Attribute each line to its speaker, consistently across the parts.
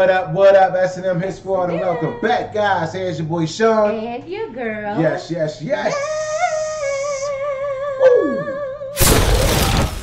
Speaker 1: What up, what up, S&M Squad, and welcome back, guys. Here's your boy Shawn.
Speaker 2: And your girl.
Speaker 1: Yes, yes, yes.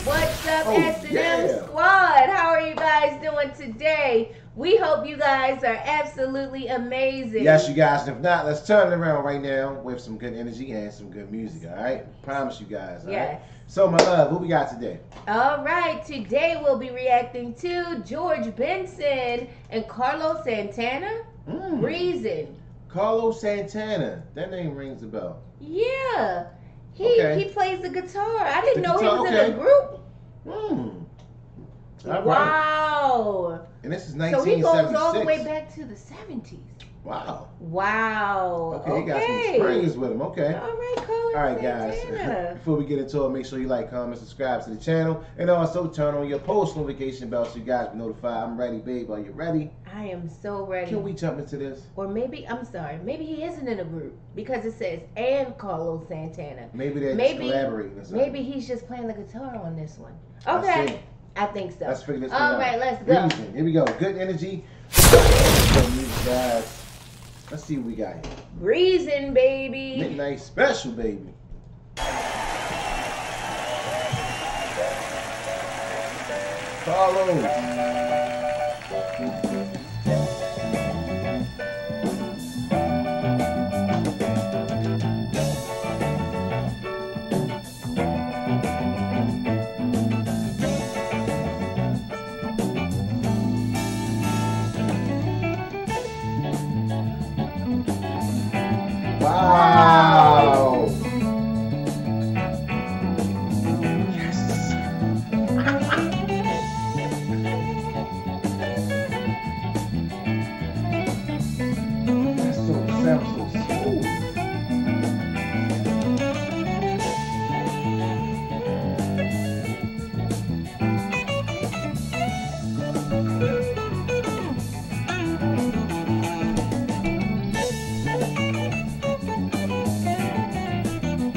Speaker 2: What's up,
Speaker 1: Oh,
Speaker 2: S&M
Speaker 1: yeah.
Speaker 2: Squad? How are you guys doing today? We hope you guys are absolutely amazing.
Speaker 1: Yes, you guys. If not, let's turn it around right now with some good energy and some good music, all right? Promise you guys, all right?
Speaker 2: Yes.
Speaker 1: So, my love, what we got today?
Speaker 2: All right, today we'll be reacting to George Benson and Carlos Santana.
Speaker 1: Mm.
Speaker 2: Breezin'.
Speaker 1: Carlos Santana. That name rings a bell.
Speaker 2: Yeah. He
Speaker 1: Okay.
Speaker 2: he plays the guitar. I didn't
Speaker 1: The
Speaker 2: know
Speaker 1: guitar,
Speaker 2: he was
Speaker 1: okay.
Speaker 2: in a group.
Speaker 1: Hmm. Right.
Speaker 2: Wow.
Speaker 1: And this is
Speaker 2: So he goes all the way back to the 70s.
Speaker 1: Wow.
Speaker 2: Wow.
Speaker 1: Okay, he got some springs with him. Okay.
Speaker 2: All right, Carlos
Speaker 1: All right, guys. Before we get into it, make sure you like, comment, subscribe to the channel, and also turn on your post notification bell so you guys be notified. I'm ready, babe. Are you ready?
Speaker 2: I am so ready.
Speaker 1: Can we jump into this?
Speaker 2: Or maybe I'm sorry. Maybe he isn't in a group because it says and Carlos Santana.
Speaker 1: Maybe they're
Speaker 2: Maybe-
Speaker 1: just collaborating or something.
Speaker 2: Maybe he's just playing the guitar on this one.
Speaker 1: Let's
Speaker 2: Okay,
Speaker 1: see.
Speaker 2: I think so.
Speaker 1: Let's figure this
Speaker 2: All
Speaker 1: out.
Speaker 2: right, let's go.
Speaker 1: Breezin'. Here we go. Good energy. Good music, guys. Let's see what we got here.
Speaker 2: Breezin', baby.
Speaker 1: Midnight special, baby. Carlos.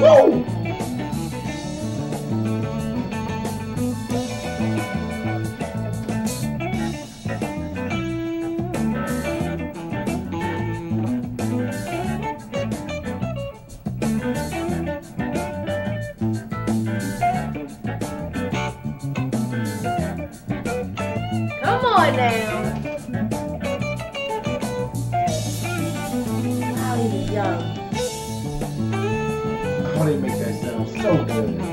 Speaker 2: Come on now.
Speaker 1: That sound so good. Yes!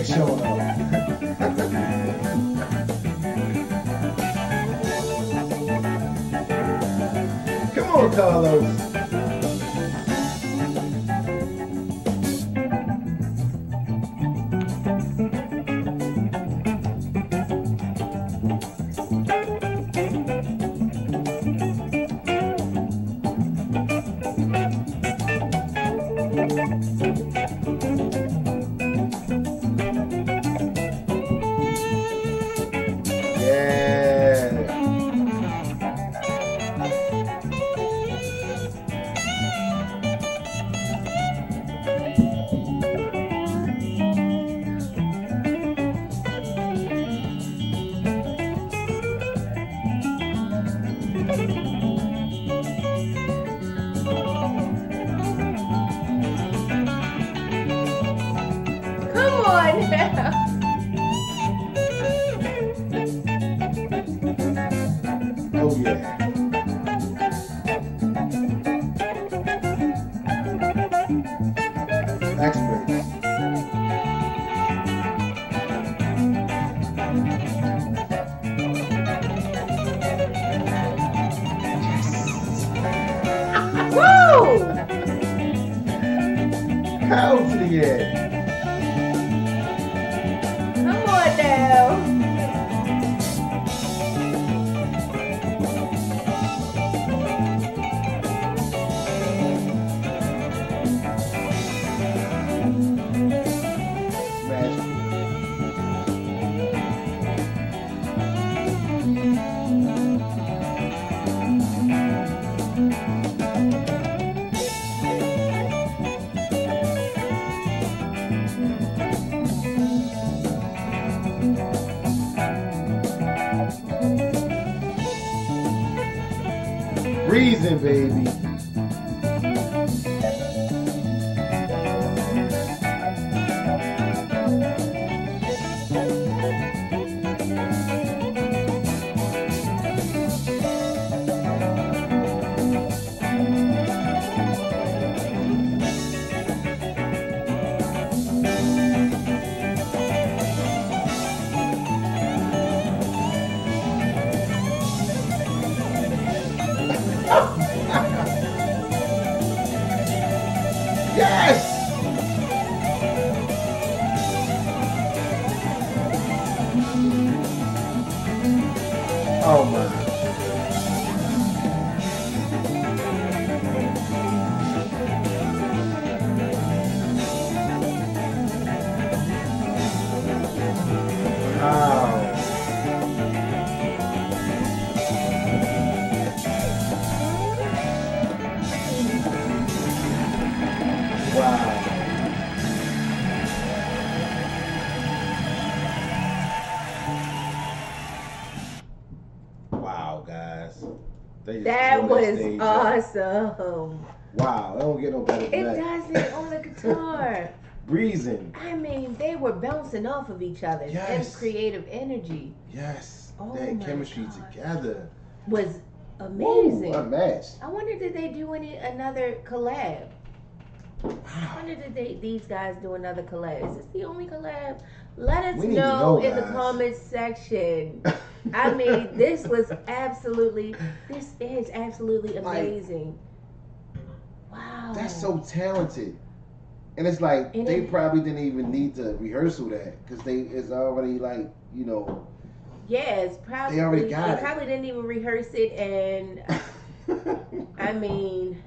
Speaker 1: They showing off. Come on, Carlos.
Speaker 2: Oh yeah. Experts.
Speaker 1: Yes. Breezin', baby. Oh my.
Speaker 2: Was
Speaker 1: stage
Speaker 2: awesome.
Speaker 1: Wow, I don't get no better than
Speaker 2: It
Speaker 1: that.
Speaker 2: does it on the guitar.
Speaker 1: Breezing.
Speaker 2: I mean, they were bouncing off of each other.
Speaker 1: Yes.
Speaker 2: That creative energy
Speaker 1: Yes.
Speaker 2: Oh
Speaker 1: that chemistry
Speaker 2: God.
Speaker 1: together.
Speaker 2: was amazing.
Speaker 1: a match.
Speaker 2: I wonder did they do any another collab? I
Speaker 1: Wow.
Speaker 2: wonder did they these guys do another collab? Is this the only collab? Let us
Speaker 1: We need to
Speaker 2: know,
Speaker 1: know,
Speaker 2: in the
Speaker 1: guys.
Speaker 2: comments section. I mean, this was absolutely this is absolutely
Speaker 1: Like-
Speaker 2: amazing. wow.
Speaker 1: That's so talented. And it's like
Speaker 2: And
Speaker 1: they
Speaker 2: it-
Speaker 1: probably didn't even need to rehearsal that because they it's already like you know
Speaker 2: Yes, probably.
Speaker 1: They already got
Speaker 2: they
Speaker 1: it.
Speaker 2: probably didn't even rehearse it, and I mean,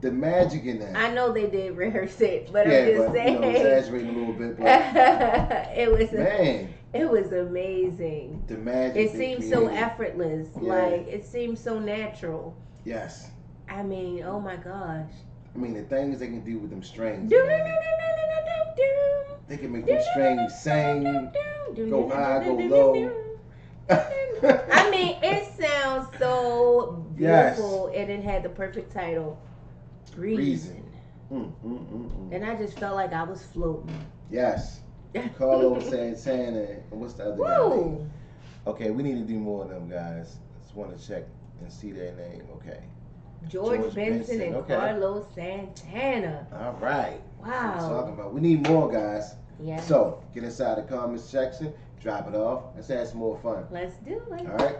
Speaker 1: the magic in that.
Speaker 2: I know they did rehearse it, but
Speaker 1: yeah,
Speaker 2: I'm just
Speaker 1: but you know, exaggerating a little bit, but
Speaker 2: it was
Speaker 1: man,
Speaker 2: it was amazing.
Speaker 1: the magic.
Speaker 2: It seemed so effortless,
Speaker 1: Yeah.
Speaker 2: like it seemed so natural.
Speaker 1: Yes,
Speaker 2: I mean, oh my gosh.
Speaker 1: I mean the things they can do with them strings. They can make them strings sing. go high, go low.
Speaker 2: I mean, it sounds so
Speaker 1: Yes.
Speaker 2: beautiful, and it had the perfect title, Breezin'.
Speaker 1: Breezin'. Mm, mm, mm, mm.
Speaker 2: And I just felt like I was floating.
Speaker 1: Yes, Carlo Santana. And what's the other guy? name? Okay, we need to do more of them guys. Just want to check and see their name. Okay.
Speaker 2: George,
Speaker 1: George
Speaker 2: Benson,
Speaker 1: Benson,
Speaker 2: and
Speaker 1: okay.
Speaker 2: Carlos Santana.
Speaker 1: All right. That's what I'm
Speaker 2: Wow.
Speaker 1: talking about. We need more guys.
Speaker 2: Yeah.
Speaker 1: So get inside the comments section, drop it off. Let's have some more fun.
Speaker 2: Let's do it.
Speaker 1: All right.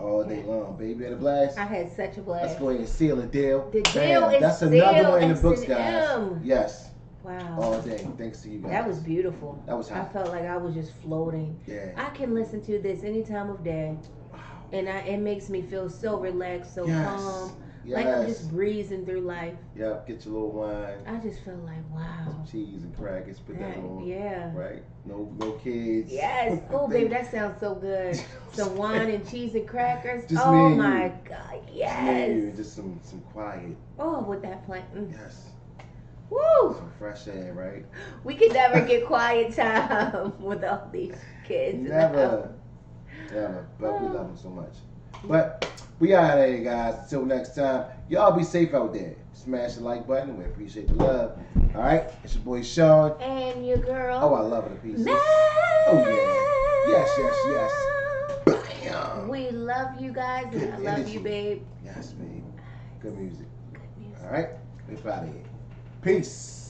Speaker 1: All day long, baby. At a blast.
Speaker 2: I had such a blast.
Speaker 1: Let's go ahead and seal a deal.
Speaker 2: The
Speaker 1: Bam.
Speaker 2: deal is
Speaker 1: That's another
Speaker 2: sealed,
Speaker 1: one in the books, guys. Yes.
Speaker 2: Wow.
Speaker 1: All day. Thanks to you guys.
Speaker 2: That was beautiful.
Speaker 1: That was hot.
Speaker 2: I felt like I was just floating.
Speaker 1: Yeah.
Speaker 2: I can listen to this any time of day,
Speaker 1: Wow.
Speaker 2: and I, it makes me feel so relaxed, so
Speaker 1: Yes.
Speaker 2: calm,
Speaker 1: Yes.
Speaker 2: like I'm just breezing through life.
Speaker 1: Yep. Get your little wine,
Speaker 2: I just feel like, wow.
Speaker 1: some cheese and crackers. Put that,
Speaker 2: That-
Speaker 1: on.
Speaker 2: yeah.
Speaker 1: Right. No, no kids.
Speaker 2: Yes. Oh, baby, that sounds so good. Some wine and cheese and crackers.
Speaker 1: Just
Speaker 2: oh my
Speaker 1: you.
Speaker 2: God,
Speaker 1: Just me
Speaker 2: yes.
Speaker 1: and Just some some quiet.
Speaker 2: Oh, with that plant. Mm.
Speaker 1: Yes.
Speaker 2: Woo!
Speaker 1: Some fresh air, right?
Speaker 2: We could never get quiet time with all these kids. in the.
Speaker 1: Never. Never. But we love them so much. But we out of here, guys. Until next time, y'all be safe out there. Smash the like button. We appreciate the love. All right. It's your boy Shawn.
Speaker 2: And your girl.
Speaker 1: Oh, I love it a piece. Oh, yeah. Yes, yes, yes. Bam.
Speaker 2: We love you guys,
Speaker 1: Good
Speaker 2: I love
Speaker 1: energy.
Speaker 2: you, babe.
Speaker 1: Yes, babe. Good music.
Speaker 2: Good music.
Speaker 1: All right. we're out of here. Peace.